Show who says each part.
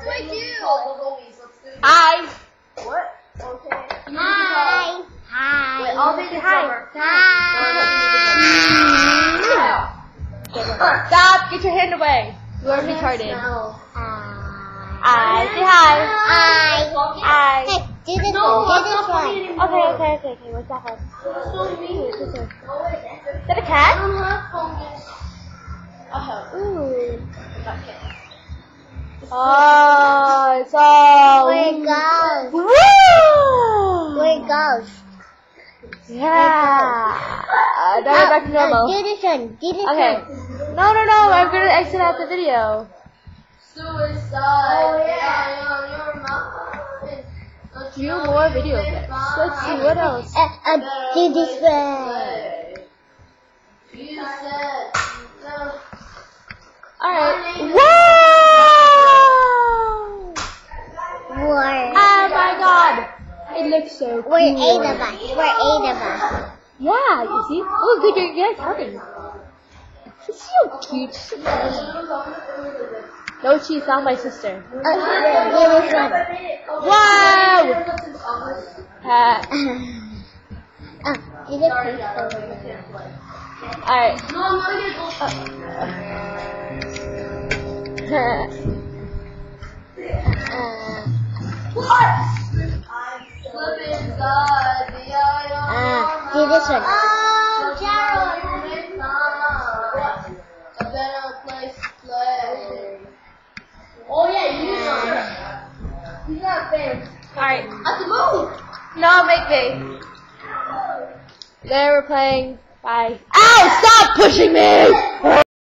Speaker 1: That's what I do.
Speaker 2: Hi.
Speaker 1: What? Okay.
Speaker 3: Hi. Hi.
Speaker 1: Wait, I'll make it
Speaker 2: Hi.
Speaker 1: cover.
Speaker 3: Hi.
Speaker 2: Stop. Get your hand away. You are retarded. I say hi.
Speaker 3: Hi.
Speaker 2: Hi.
Speaker 3: Hey, do this
Speaker 1: No,
Speaker 3: one.
Speaker 1: I'm
Speaker 3: Do this one.
Speaker 2: Okay, okay, okay, okay. What's that one? Is that a cat? Oh, it's all.
Speaker 3: Where it goes.
Speaker 2: Woo!
Speaker 3: Where it goes.
Speaker 2: Yeah. Uh, now we're back to normal.
Speaker 3: do this one. Do this
Speaker 2: Okay.
Speaker 3: one.
Speaker 2: No, no, no. I'm gonna exit out the video.
Speaker 1: Suicide. Oh, yeah. You're mine.
Speaker 2: A few more video clips. Let's see what else.
Speaker 3: Uh, uh, do this one.
Speaker 1: You
Speaker 3: We're,
Speaker 2: Oh my God! It looks so cool.
Speaker 3: we're eight of us. We're eight of us.
Speaker 2: Yeah, you see? Oh, good, you're, you're helping. She's so cute. She's so cute. No, she's not my sister.
Speaker 3: Uh, do this one.
Speaker 2: Wow! Uh,
Speaker 3: this.
Speaker 2: Alright.
Speaker 1: No, I'm not gonna go.
Speaker 3: Uh,
Speaker 1: Slip inside the eye of
Speaker 3: uh, do this one.
Speaker 1: Oh, Gerald. A better place to play. Oh yeah, you know. He's not famous.
Speaker 2: Alright.
Speaker 1: At the move.
Speaker 2: No, make me. They were playing by. Ow! Stop pushing me!